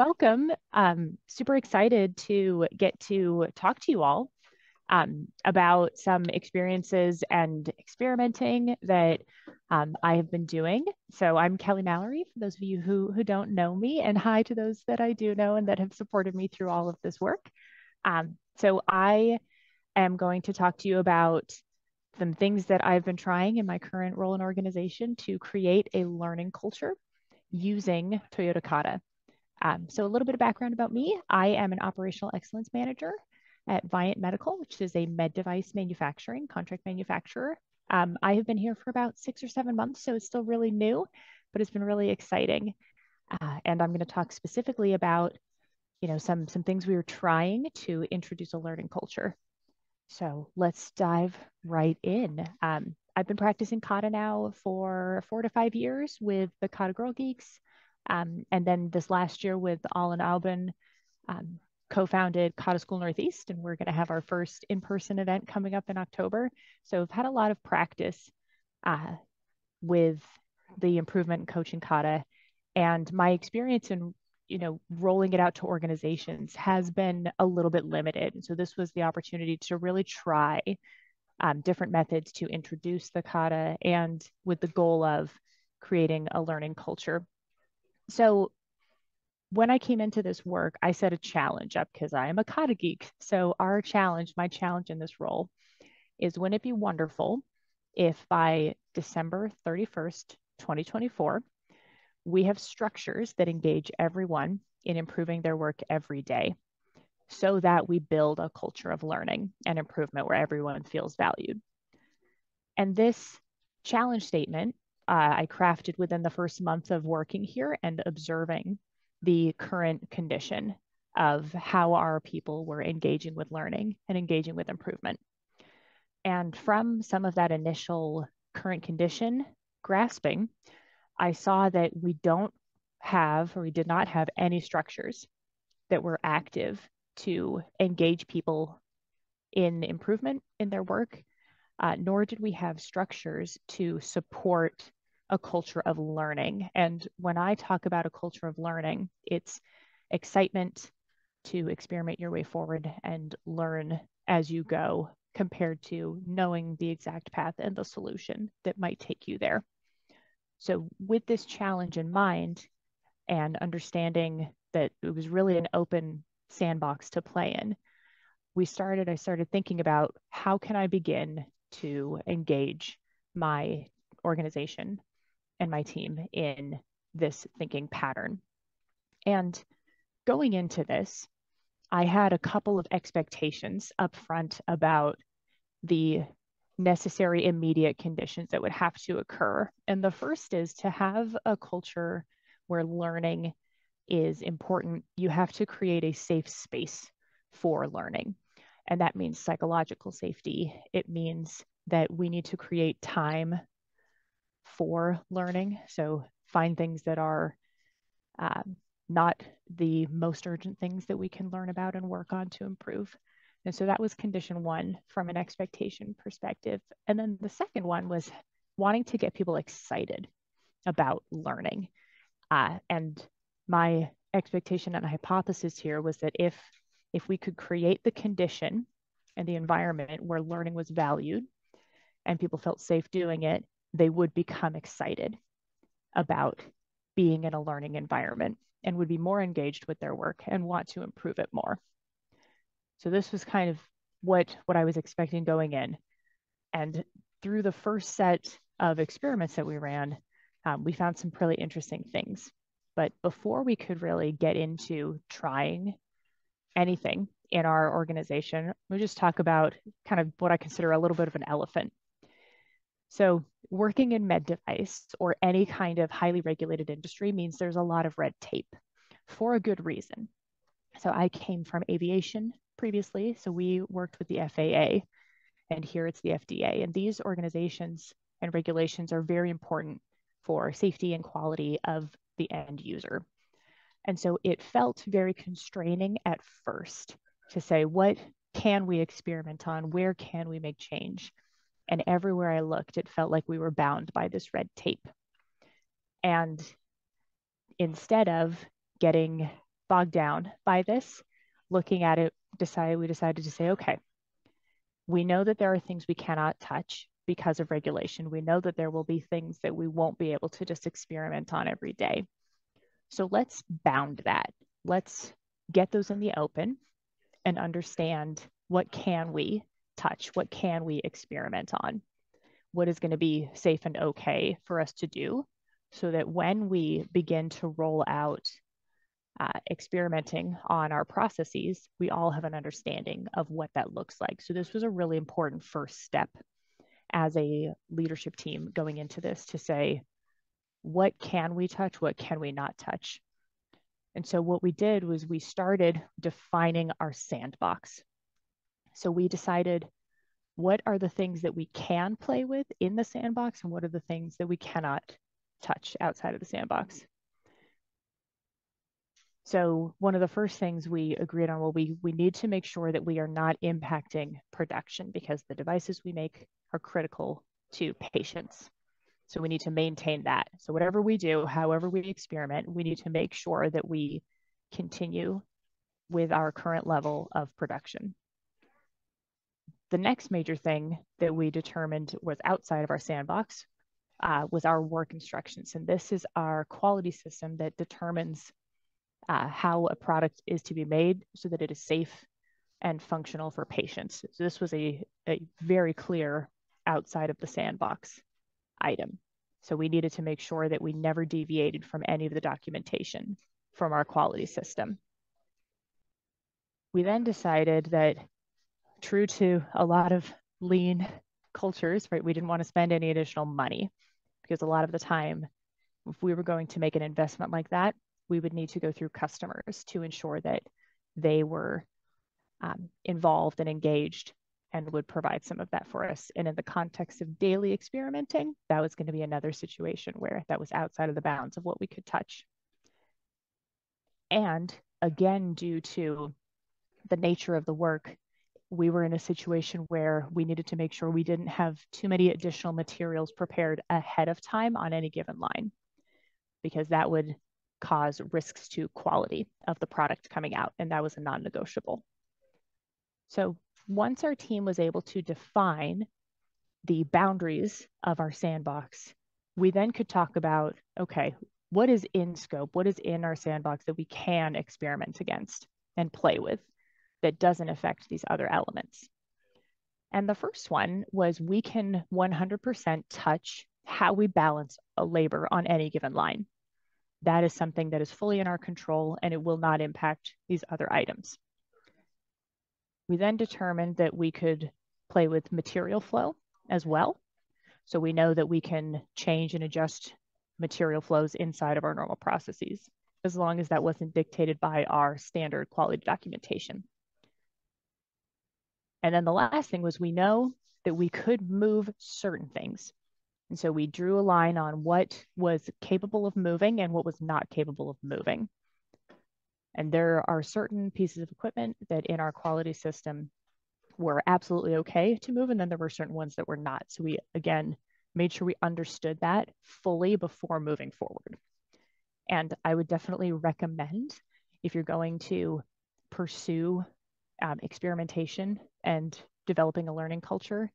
welcome. Um, super excited to get to talk to you all um, about some experiences and experimenting that um, I have been doing. So I'm Kelly Mallery, for those of you who, who don't know me, and hi to those that I do know and that have supported me through all of this work. Um, so I am going to talk to you about some things that I've been trying in my current role in organization to create a learning culture using Toyota Kata. Um, so a little bit of background about me. I am an operational excellence manager at Viant Medical, which is a med device manufacturing contract manufacturer. Um, I have been here for about six or seven months, so it's still really new, but it's been really exciting. Uh, and I'm going to talk specifically about, you know, some some things we were trying to introduce a learning culture. So let's dive right in. Um, I've been practicing kata now for four to five years with the Kata Girl Geeks. Um, and then this last year with Alan Albin, um, co-founded Kata School Northeast, and we're going to have our first in-person event coming up in October. So I've had a lot of practice uh, with the improvement in coaching kata, and my experience in you know rolling it out to organizations has been a little bit limited. So this was the opportunity to really try um, different methods to introduce the kata, and with the goal of creating a learning culture so when I came into this work, I set a challenge up because I am a kata geek. So our challenge, my challenge in this role is wouldn't it be wonderful if by December 31st, 2024, we have structures that engage everyone in improving their work every day so that we build a culture of learning and improvement where everyone feels valued. And this challenge statement uh, I crafted within the first month of working here and observing the current condition of how our people were engaging with learning and engaging with improvement. And from some of that initial current condition grasping, I saw that we don't have, or we did not have any structures that were active to engage people in improvement in their work, uh, nor did we have structures to support a culture of learning. And when I talk about a culture of learning, it's excitement to experiment your way forward and learn as you go compared to knowing the exact path and the solution that might take you there. So, with this challenge in mind and understanding that it was really an open sandbox to play in, we started, I started thinking about how can I begin to engage my organization and my team in this thinking pattern. And going into this, I had a couple of expectations up front about the necessary immediate conditions that would have to occur. And the first is to have a culture where learning is important, you have to create a safe space for learning. And that means psychological safety. It means that we need to create time for learning. So find things that are um, not the most urgent things that we can learn about and work on to improve. And so that was condition one from an expectation perspective. And then the second one was wanting to get people excited about learning. Uh, and my expectation and hypothesis here was that if if we could create the condition and the environment where learning was valued and people felt safe doing it, they would become excited about being in a learning environment and would be more engaged with their work and want to improve it more. So this was kind of what what I was expecting going in. And through the first set of experiments that we ran, um, we found some really interesting things. But before we could really get into trying anything in our organization, we just talk about kind of what I consider a little bit of an elephant so working in med device or any kind of highly regulated industry means there's a lot of red tape for a good reason. So I came from aviation previously, so we worked with the FAA, and here it's the FDA. And these organizations and regulations are very important for safety and quality of the end user. And so it felt very constraining at first to say, what can we experiment on? Where can we make change? And everywhere I looked, it felt like we were bound by this red tape. And instead of getting bogged down by this. Looking at it, decided we decided to say, okay, we know that there are things we cannot touch because of regulation. We know that there will be things that we won't be able to just experiment on every day. So let's bound that. Let's get those in the open and understand what can we touch? What can we experiment on? What is going to be safe and okay for us to do so that when we begin to roll out uh, experimenting on our processes, we all have an understanding of what that looks like. So this was a really important first step as a leadership team going into this to say, what can we touch? What can we not touch? And so what we did was we started defining our sandbox. So we decided what are the things that we can play with in the sandbox and what are the things that we cannot touch outside of the sandbox. So one of the first things we agreed on, well, we, we need to make sure that we are not impacting production because the devices we make are critical to patients. So we need to maintain that. So whatever we do, however we experiment, we need to make sure that we continue with our current level of production. The next major thing that we determined was outside of our sandbox uh, was our work instructions. And this is our quality system that determines uh, how a product is to be made so that it is safe and functional for patients. So this was a, a very clear outside of the sandbox item. So we needed to make sure that we never deviated from any of the documentation from our quality system. We then decided that true to a lot of lean cultures, right, we didn't want to spend any additional money because a lot of the time, if we were going to make an investment like that, we would need to go through customers to ensure that they were um, involved and engaged and would provide some of that for us. And in the context of daily experimenting, that was going to be another situation where that was outside of the bounds of what we could touch. And again, due to the nature of the work, we were in a situation where we needed to make sure we didn't have too many additional materials prepared ahead of time on any given line, because that would cause risks to quality of the product coming out. And that was a non negotiable. So once our team was able to define the boundaries of our sandbox, we then could talk about okay, what is in scope? What is in our sandbox that we can experiment against and play with that doesn't affect these other elements? And the first one was we can 100% touch how we balance a labor on any given line. That is something that is fully in our control and it will not impact these other items. We then determined that we could play with material flow as well. So we know that we can change and adjust material flows inside of our normal processes, as long as that wasn't dictated by our standard quality documentation. And then the last thing was we know that we could move certain things. And so we drew a line on what was capable of moving and what was not capable of moving. And there are certain pieces of equipment that in our quality system were absolutely okay to move. And then there were certain ones that were not. So we, again, made sure we understood that fully before moving forward. And I would definitely recommend if you're going to pursue um, experimentation and developing a learning culture,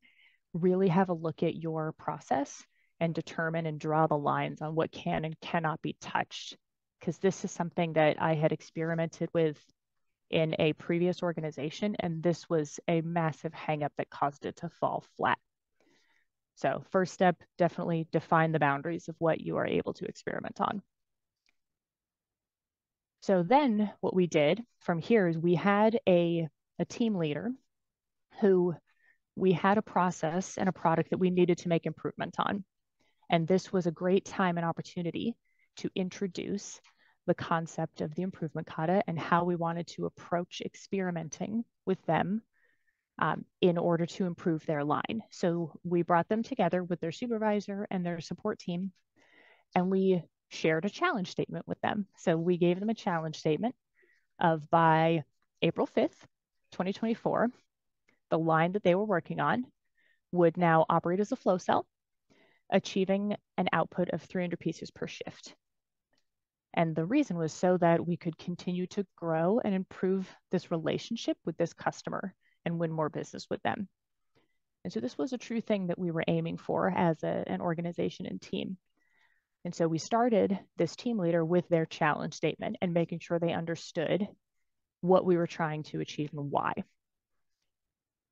really have a look at your process and determine and draw the lines on what can and cannot be touched because this is something that I had experimented with in a previous organization, and this was a massive hangup that caused it to fall flat. So, first step definitely define the boundaries of what you are able to experiment on. So, then what we did from here is we had a, a team leader who we had a process and a product that we needed to make improvement on. And this was a great time and opportunity to introduce the concept of the improvement kata and how we wanted to approach experimenting with them um, in order to improve their line. So we brought them together with their supervisor and their support team, and we shared a challenge statement with them. So we gave them a challenge statement of by April 5th, 2024, the line that they were working on would now operate as a flow cell, achieving an output of 300 pieces per shift. And the reason was so that we could continue to grow and improve this relationship with this customer and win more business with them. And so this was a true thing that we were aiming for as a, an organization and team. And so we started this team leader with their challenge statement and making sure they understood what we were trying to achieve and why.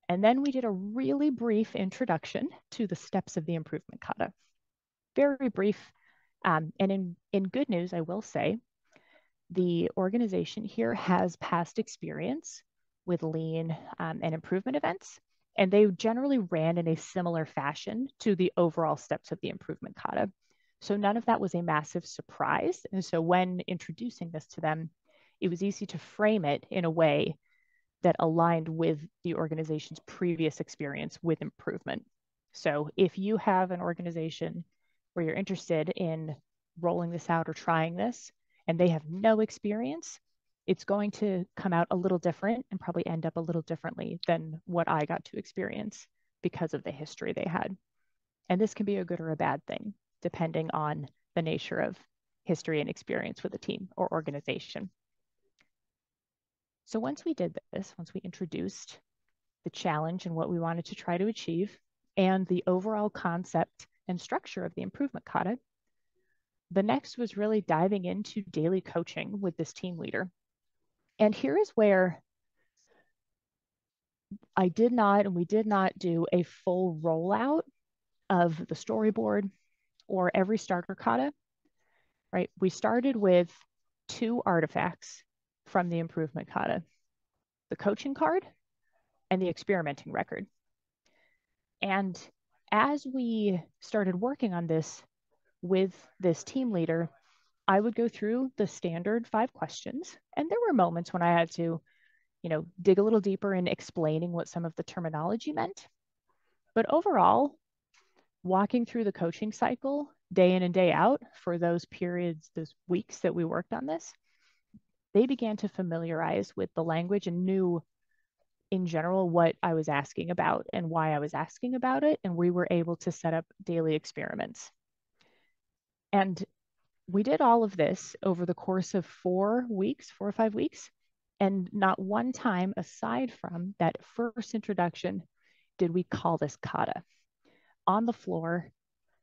And then we did a really brief introduction to the steps of the improvement kata. Very brief. Um, and in, in good news, I will say, the organization here has past experience with lean um, and improvement events. And they generally ran in a similar fashion to the overall steps of the improvement kata. So none of that was a massive surprise. And so when introducing this to them, it was easy to frame it in a way that aligned with the organization's previous experience with improvement. So if you have an organization where you're interested in rolling this out or trying this and they have no experience, it's going to come out a little different and probably end up a little differently than what I got to experience because of the history they had. And this can be a good or a bad thing depending on the nature of history and experience with a team or organization. So once we did this, once we introduced the challenge and what we wanted to try to achieve and the overall concept and structure of the improvement kata, the next was really diving into daily coaching with this team leader. And here is where I did not, and we did not do a full rollout of the storyboard or every starter kata, right? We started with two artifacts from the improvement kata the coaching card and the experimenting record. And as we started working on this with this team leader, I would go through the standard five questions. And there were moments when I had to, you know, dig a little deeper in explaining what some of the terminology meant. But overall, walking through the coaching cycle day in and day out for those periods, those weeks that we worked on this, they began to familiarize with the language and knew in general what I was asking about and why I was asking about it. And we were able to set up daily experiments. And we did all of this over the course of four weeks, four or five weeks. And not one time aside from that first introduction did we call this kata on the floor.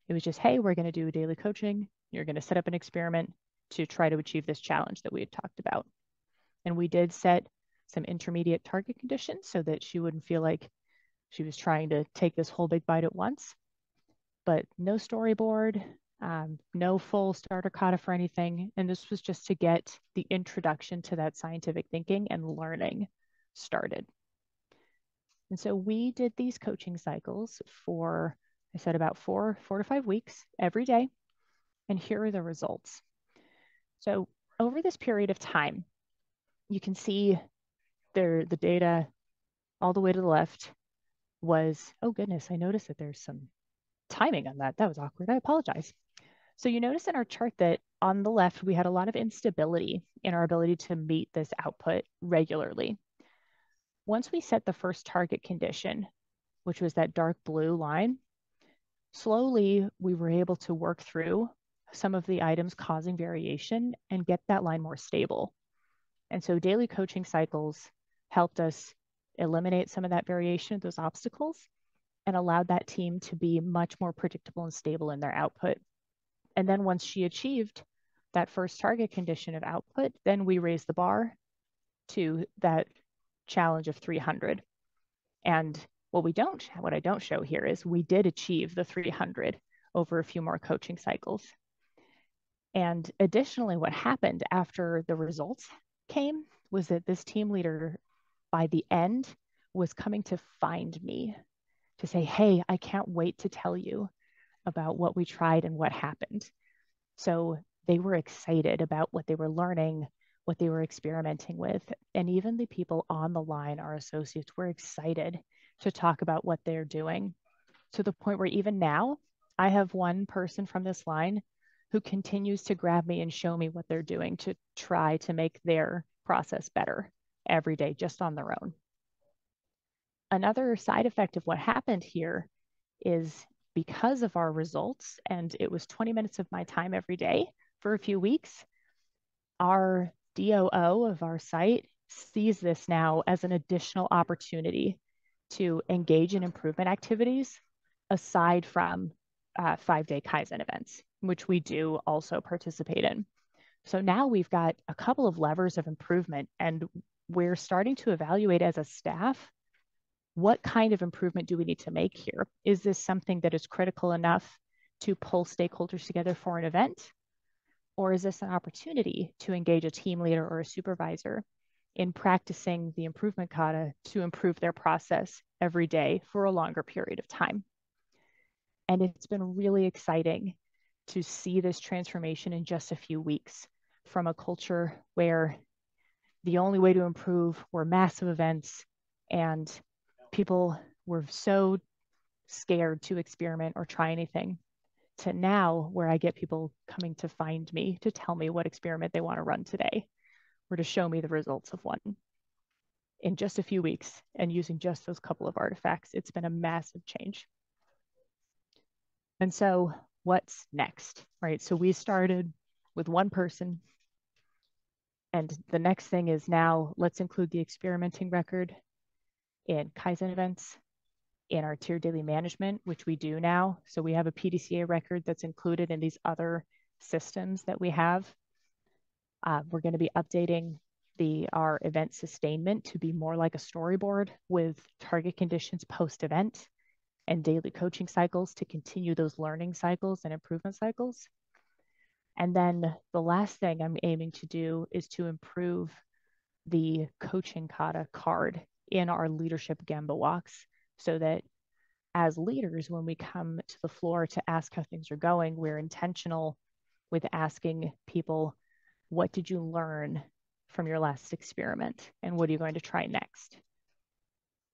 It was just, hey, we're going to do a daily coaching. You're going to set up an experiment to try to achieve this challenge that we had talked about. And we did set some intermediate target conditions so that she wouldn't feel like she was trying to take this whole big bite at once. But no storyboard, um, no full starter kata for anything. And this was just to get the introduction to that scientific thinking and learning started. And so we did these coaching cycles for I said about four, four to five weeks every day. And here are the results. So over this period of time, you can see there the data all the way to the left was, oh goodness, I noticed that there's some timing on that. That was awkward. I apologize. So you notice in our chart that on the left, we had a lot of instability in our ability to meet this output regularly. Once we set the first target condition, which was that dark blue line, slowly we were able to work through some of the items causing variation and get that line more stable. And so daily coaching cycles helped us eliminate some of that variation, those obstacles, and allowed that team to be much more predictable and stable in their output. And then once she achieved that first target condition of output, then we raised the bar to that challenge of 300. And what we don't, what I don't show here is we did achieve the 300 over a few more coaching cycles. And additionally, what happened after the results came was that this team leader, by the end, was coming to find me to say, Hey, I can't wait to tell you about what we tried and what happened. So they were excited about what they were learning, what they were experimenting with. And even the people on the line, our associates, were excited to talk about what they're doing to the point where even now I have one person from this line who continues to grab me and show me what they're doing to try to make their process better every day just on their own. Another side effect of what happened here is because of our results, and it was 20 minutes of my time every day for a few weeks, our DOO of our site sees this now as an additional opportunity to engage in improvement activities aside from uh, five day Kaizen events, which we do also participate in. So now we've got a couple of levers of improvement, and we're starting to evaluate as a staff what kind of improvement do we need to make here? Is this something that is critical enough to pull stakeholders together for an event? Or is this an opportunity to engage a team leader or a supervisor in practicing the improvement kata to improve their process every day for a longer period of time? And it's been really exciting to see this transformation in just a few weeks from a culture where the only way to improve were massive events and people were so scared to experiment or try anything to now where I get people coming to find me to tell me what experiment they want to run today or to show me the results of one in just a few weeks and using just those couple of artifacts. It's been a massive change. And so what's next, right? So we started with one person and the next thing is now let's include the experimenting record in Kaizen events, in our tier daily management, which we do now. So we have a PDCA record that's included in these other systems that we have. Uh, we're going to be updating the our event sustainment to be more like a storyboard with target conditions post event and daily coaching cycles to continue those learning cycles and improvement cycles. And then the last thing I'm aiming to do is to improve the coaching kata card in our leadership Gemba walks so that as leaders, when we come to the floor to ask how things are going, we're intentional with asking people, what did you learn from your last experiment? And what are you going to try next?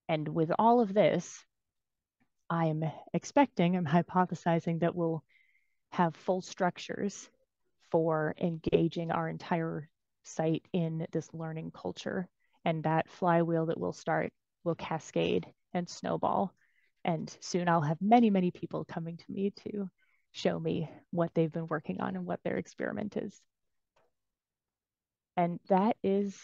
And with all of this, I'm expecting, I'm hypothesizing that we'll have full structures for engaging our entire site in this learning culture. And that flywheel that will start will cascade and snowball. And soon I'll have many, many people coming to me to show me what they've been working on and what their experiment is. And that is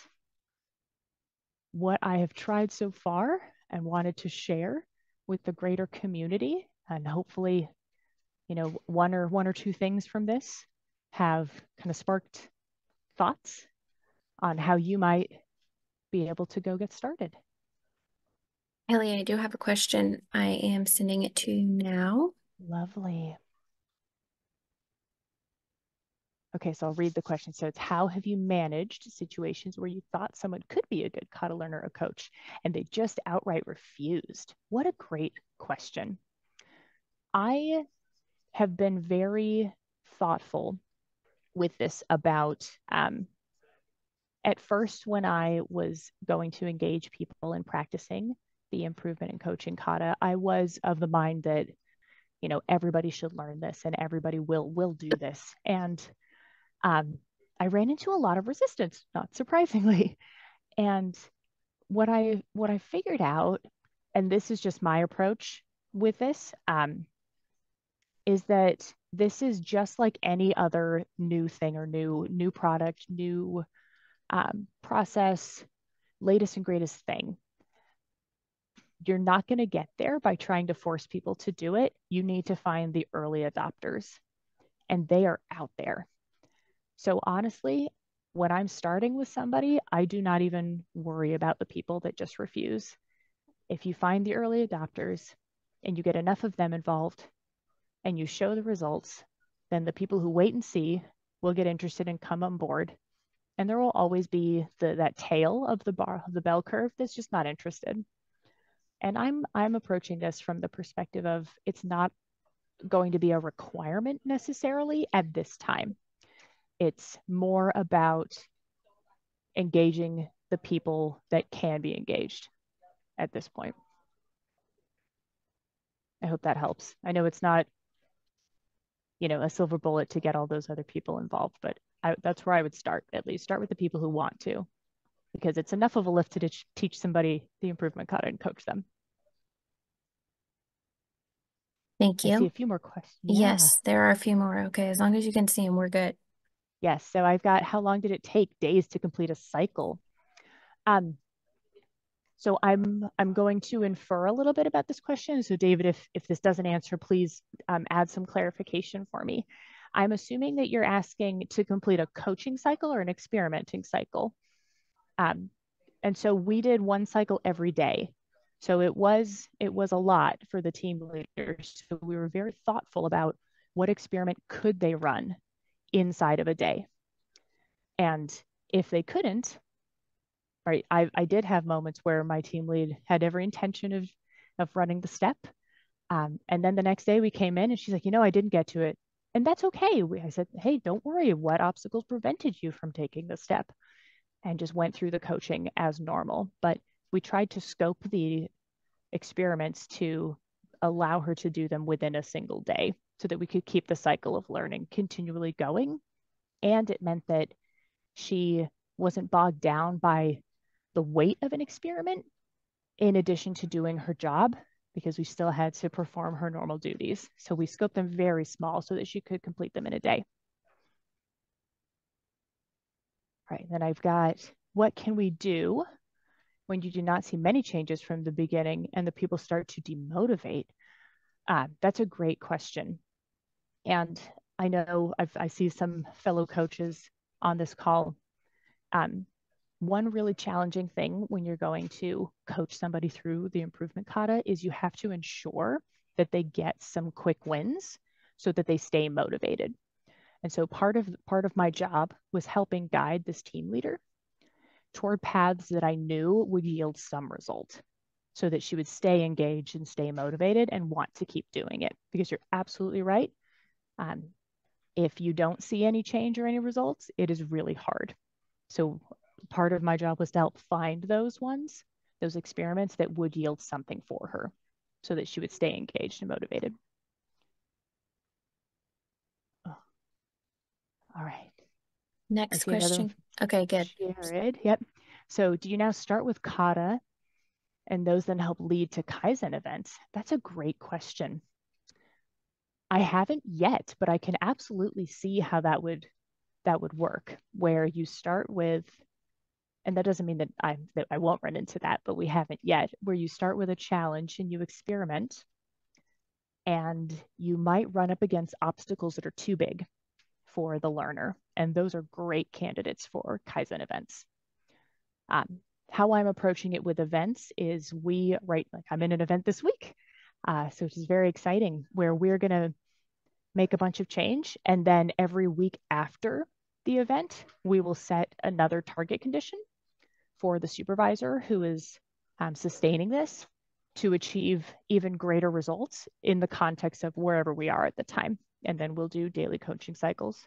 what I have tried so far and wanted to share with the greater community. And hopefully, you know, one or one or two things from this have kind of sparked thoughts on how you might be able to go get started. Ellie, I do have a question. I am sending it to you now. Lovely. Okay, so I'll read the question. So it's how have you managed situations where you thought someone could be a good kata learner or coach and they just outright refused? What a great question. I have been very thoughtful with this about um, at first when I was going to engage people in practicing the improvement in coaching kata, I was of the mind that you know everybody should learn this and everybody will will do this. And um, I ran into a lot of resistance, not surprisingly. And what I what I figured out, and this is just my approach with this, um, is that this is just like any other new thing or new new product, new um, process, latest and greatest thing. You're not going to get there by trying to force people to do it. You need to find the early adopters, and they are out there. So, honestly, when I'm starting with somebody, I do not even worry about the people that just refuse. If you find the early adopters and you get enough of them involved, and you show the results, then the people who wait and see will get interested and come on board. And there will always be the that tail of the bar of the bell curve that's just not interested. And I'm I'm approaching this from the perspective of it's not going to be a requirement necessarily at this time. It's more about engaging the people that can be engaged at this point. I hope that helps. I know it's not you know a silver bullet to get all those other people involved but I, that's where i would start at least start with the people who want to because it's enough of a lift to teach somebody the improvement kata and coach them thank you a few more questions yeah. yes there are a few more okay as long as you can see them we're good Yes. So I've got how long did it take days to complete a cycle? Um, so I'm I'm going to infer a little bit about this question. So David, if if this doesn't answer, please um, add some clarification for me. I'm assuming that you're asking to complete a coaching cycle or an experimenting cycle. Um, and so we did one cycle every day. So it was it was a lot for the team leaders. So we were very thoughtful about what experiment could they run inside of a day. And if they couldn't, right, I, I did have moments where my team lead had every intention of of running the step. Um, and then the next day we came in and she's like, you know, I didn't get to it. And that's okay. We, I said, hey, don't worry. What obstacles prevented you from taking the step? And just went through the coaching as normal. But we tried to scope the experiments to allow her to do them within a single day so that we could keep the cycle of learning continually going. And it meant that she wasn't bogged down by the weight of an experiment in addition to doing her job because we still had to perform her normal duties. So we scoped them very small so that she could complete them in a day. All right, then I've got what can we do when you do not see many changes from the beginning and the people start to demotivate? Uh, that's a great question. And I know I've, i see some fellow coaches on this call. Um, one really challenging thing when you're going to coach somebody through the improvement kata is you have to ensure that they get some quick wins so that they stay motivated. And so part of part of my job was helping guide this team leader toward paths that I knew would yield some result so that she would stay engaged and stay motivated and want to keep doing it. Because you're absolutely right. Um, if you don't see any change or any results, it is really hard. So part of my job was to help find those ones, those experiments that would yield something for her so that she would stay engaged and motivated. Oh. All right. Next question. Okay, good. Jared, yep. So do you now start with kata and those then help lead to Kaizen events? That's a great question. I haven't yet, but I can absolutely see how that would that would work where you start with and that doesn't mean that I that I won't run into that, but we haven't yet, where you start with a challenge and you experiment and you might run up against obstacles that are too big for the learner. And those are great candidates for Kaizen events. Um, how I'm approaching it with events is we, right, like I'm in an event this week. Uh, so it is very exciting where we're going to make a bunch of change. And then every week after the event, we will set another target condition for the supervisor who is um, sustaining this to achieve even greater results in the context of wherever we are at the time. And then we'll do daily coaching cycles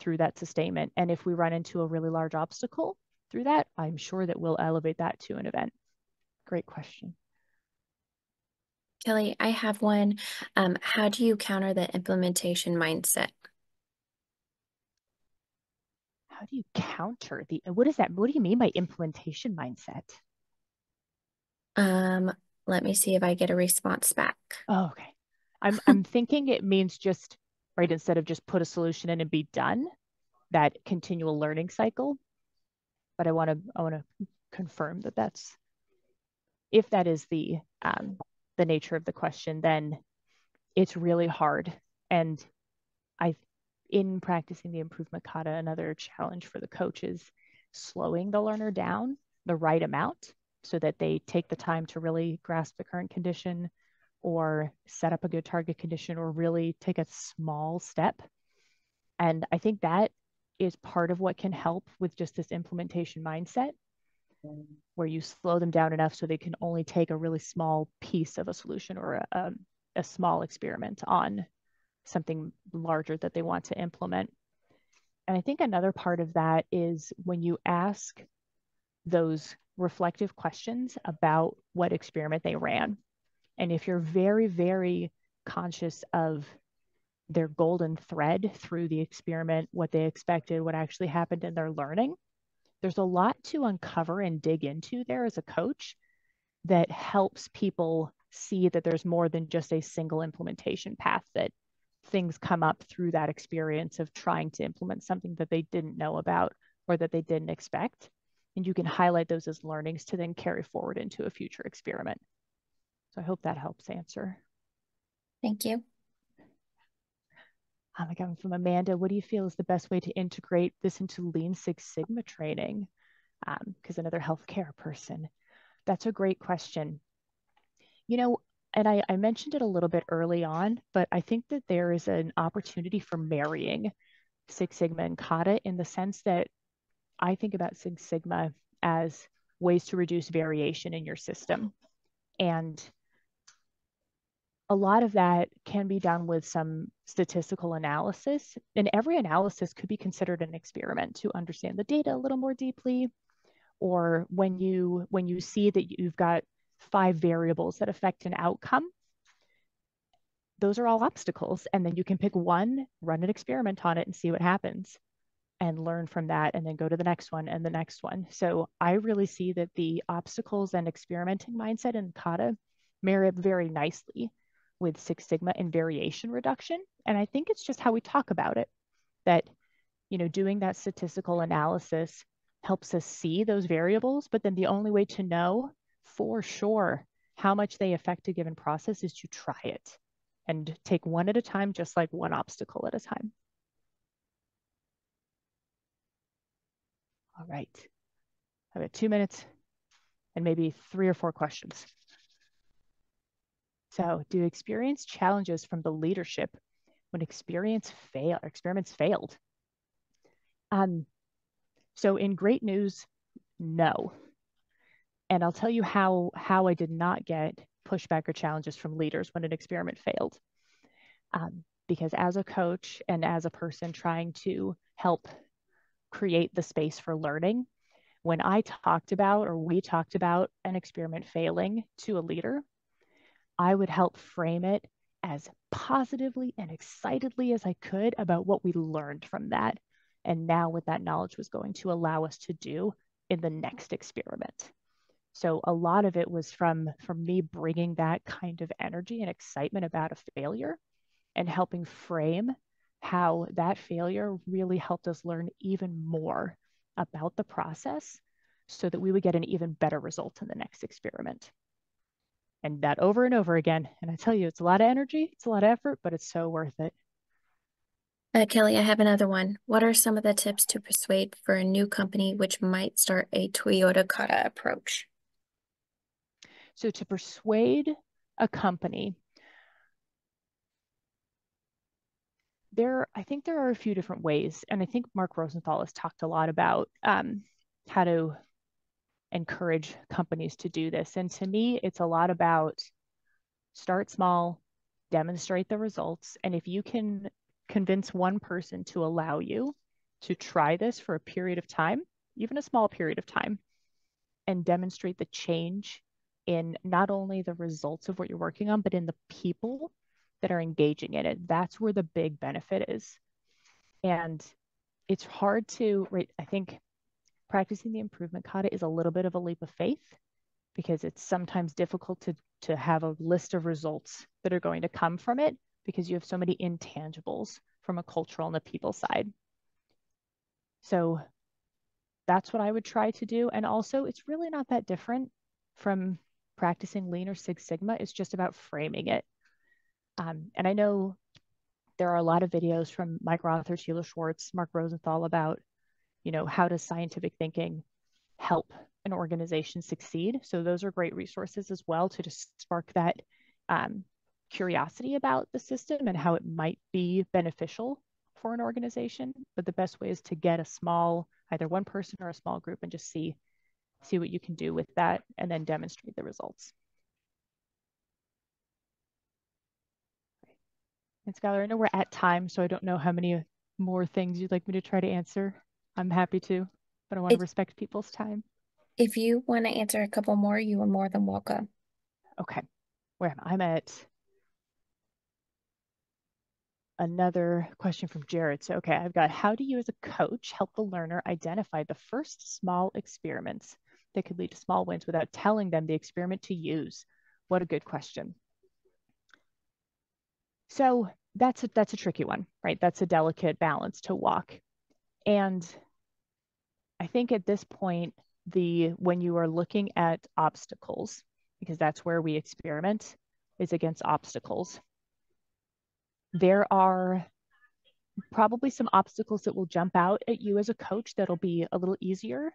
through that sustainment. And if we run into a really large obstacle through that, I'm sure that we'll elevate that to an event. Great question. Kelly, I have one. Um, how do you counter the implementation mindset? How do you counter the, what is that? What do you mean by implementation mindset? Um, let me see if I get a response back. Oh, okay. I'm, I'm thinking it means just, right, instead of just put a solution in and be done, that continual learning cycle. But I want to, I want to confirm that that's, if that is the, um, the nature of the question, then it's really hard. And I, in practicing the improvement kata, another challenge for the coach is slowing the learner down the right amount so that they take the time to really grasp the current condition or set up a good target condition or really take a small step. And I think that is part of what can help with just this implementation mindset where you slow them down enough so they can only take a really small piece of a solution or a, a, small experiment on something larger that they want to implement. And I think another part of that is when you ask those reflective questions about what experiment they ran. And if you're very, very conscious of their golden thread through the experiment, what they expected, what actually happened in their learning, there's a lot to uncover and dig into there as a coach that helps people see that there's more than just a single implementation path that things come up through that experience of trying to implement something that they didn't know about or that they didn't expect. And you can highlight those as learnings to then carry forward into a future experiment. So I hope that helps answer. Thank you. Um, again, from Amanda, what do you feel is the best way to integrate this into Lean Six Sigma training? Because um, another healthcare person. That's a great question. You know, and I, I mentioned it a little bit early on, but I think that there is an opportunity for marrying Six Sigma and Kata in the sense that I think about Six Sigma as ways to reduce variation in your system. And a lot of that can be done with some statistical analysis. And every analysis could be considered an experiment to understand the data a little more deeply. Or when you when you see that you've got five variables that affect an outcome, those are all obstacles. And then you can pick one, run an experiment on it and see what happens and learn from that and then go to the next one and the next one. So I really see that the obstacles and experimenting mindset in kata marry up very nicely with Six Sigma and variation reduction. And I think it's just how we talk about it that, you know, doing that statistical analysis helps us see those variables, but then the only way to know for sure how much they affect a given process is to try it and take one at a time, just like one obstacle at a time. All right. I've got two minutes and maybe three or four questions. So, do experience challenges from the leadership when experience fail experiments failed? Um, so in great news, no and I'll tell you how how I did not get pushback or challenges from leaders when an experiment failed. Um, because as a coach and as a person trying to help create the space for learning, when I talked about or we talked about an experiment failing to a leader, I would help frame it as positively and excitedly as I could about what we learned from that. And now what that knowledge was going to allow us to do in the next experiment. So a lot of it was from from me bringing that kind of energy and excitement about a failure and helping frame how that failure really helped us learn even more about the process so that we would get an even better result in the next experiment. And that over and over again. And I tell you, it's a lot of energy, it's a lot of effort, but it's so worth it. Uh, Kelly, I have another one. What are some of the tips to persuade for a new company which might start a Toyota Kata approach? So to persuade a company, there, I think there are a few different ways. And I think Mark Rosenthal has talked a lot about um, how to encourage companies to do this. And to me, it's a lot about start small, demonstrate the results. And if you can convince one person to allow you to try this for a period of time, even a small period of time, and demonstrate the change in not only the results of what you're working on, but in the people that are engaging in it. That's where the big benefit is. And it's hard to, right? I think practicing the improvement kata is a little bit of a leap of faith because it's sometimes difficult to, to have a list of results that are going to come from it because you have so many intangibles from a cultural and a people side. So that's what I would try to do. And also, it's really not that different from practicing Lean or Six Sigma is just about framing it. Um, and I know there are a lot of videos from Mike Rother, Sheila Schwartz, Mark Rosenthal about, you know, how does scientific thinking help an organization succeed? So those are great resources as well to just spark that um, curiosity about the system and how it might be beneficial for an organization. But the best way is to get a small, either one person or a small group and just see see what you can do with that, and then demonstrate the results. And Skylar, I know we're at time, so I don't know how many more things you'd like me to try to answer. I'm happy to, but I want to respect people's time. If you want to answer a couple more, you are more than welcome. Okay. Where am I? I'm at another question from Jared. So, okay, I've got how do you as a coach help the learner identify the first small experiments that could lead to small wins without telling them the experiment to use? What a good question. So that's a, that's a tricky one, right? That's a delicate balance to walk. And I think at this point, the when you are looking at obstacles, because that's where we experiment, is against obstacles. There are probably some obstacles that will jump out at you as a coach that'll be a little easier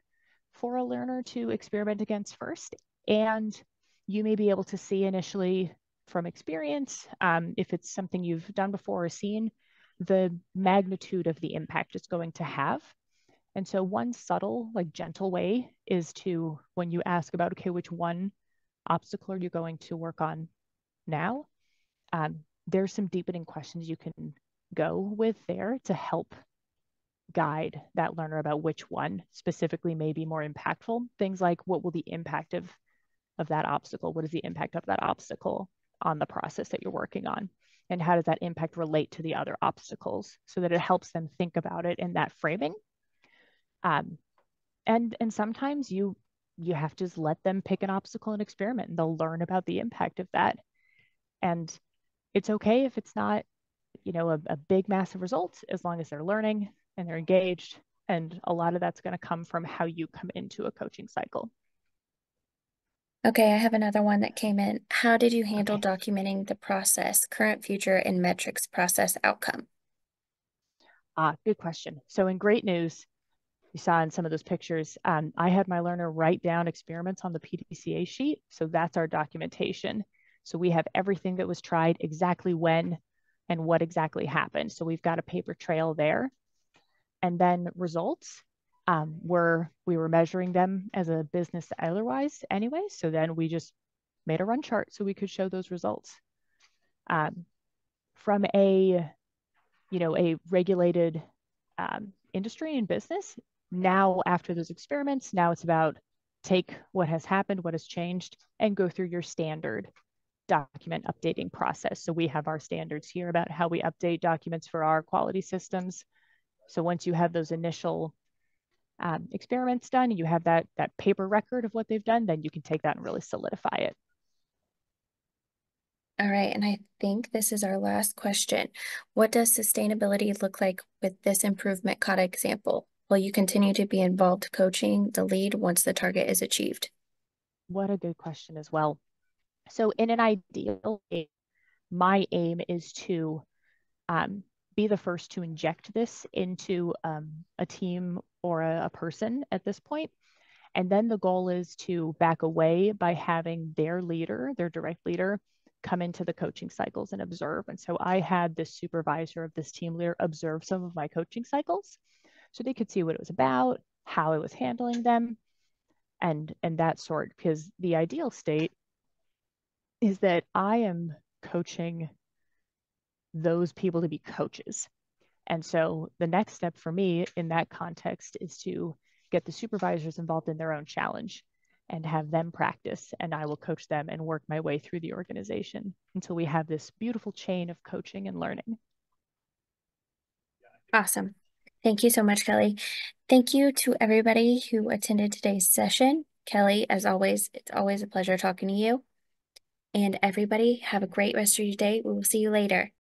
for a learner to experiment against first. And you may be able to see initially from experience, um, if it's something you've done before or seen, the magnitude of the impact it's going to have. And so, one subtle, like gentle way is to, when you ask about, okay, which one obstacle are you going to work on now? Um, there's some deepening questions you can go with there to help guide that learner about which one specifically may be more impactful. Things like what will the impact of, of that obstacle? What is the impact of that obstacle on the process that you're working on? And how does that impact relate to the other obstacles so that it helps them think about it in that framing? Um, and and sometimes you you have to just let them pick an obstacle and experiment and they'll learn about the impact of that. And it's okay if it's not, you know, a, a big massive result as long as they're learning and they're engaged. And a lot of that's going to come from how you come into a coaching cycle. Okay, I have another one that came in. How did you handle okay. documenting the process, current, future, and metrics process outcome? Ah, good question. So in great news, you saw in some of those pictures, um, I had my learner write down experiments on the PDCA sheet. So that's our documentation. So we have everything that was tried, exactly when and what exactly happened. So we've got a paper trail there. And then results, um, were we were measuring them as a business otherwise anyway. So then we just made a run chart so we could show those results. Um, from a, you know, a regulated um, industry and business, now after those experiments, now it's about take what has happened, what has changed, and go through your standard document updating process. So we have our standards here about how we update documents for our quality systems. So once you have those initial um, experiments done, and you have that, that paper record of what they've done, then you can take that and really solidify it. All right, and I think this is our last question. What does sustainability look like with this improvement kata example? Will you continue to be involved coaching the lead once the target is achieved? What a good question as well. So, in an ideal, my aim is to um, be the first to inject this into um, a team or a, a person at this point. And then the goal is to back away by having their leader, their direct leader, come into the coaching cycles and observe. And so I had this supervisor of this team leader observe some of my coaching cycles so they could see what it was about, how I was handling them, and and that sort. Because the ideal state is that I am coaching those people to be coaches. And so the next step for me in that context is to get the supervisors involved in their own challenge and have them practice and I will coach them and work my way through the organization until we have this beautiful chain of coaching and learning. Awesome. Thank you so much, Kelly. Thank you to everybody who attended today's session. Kelly, as always, it's always a pleasure talking to you. And everybody, have a great rest of your day. We will see you later.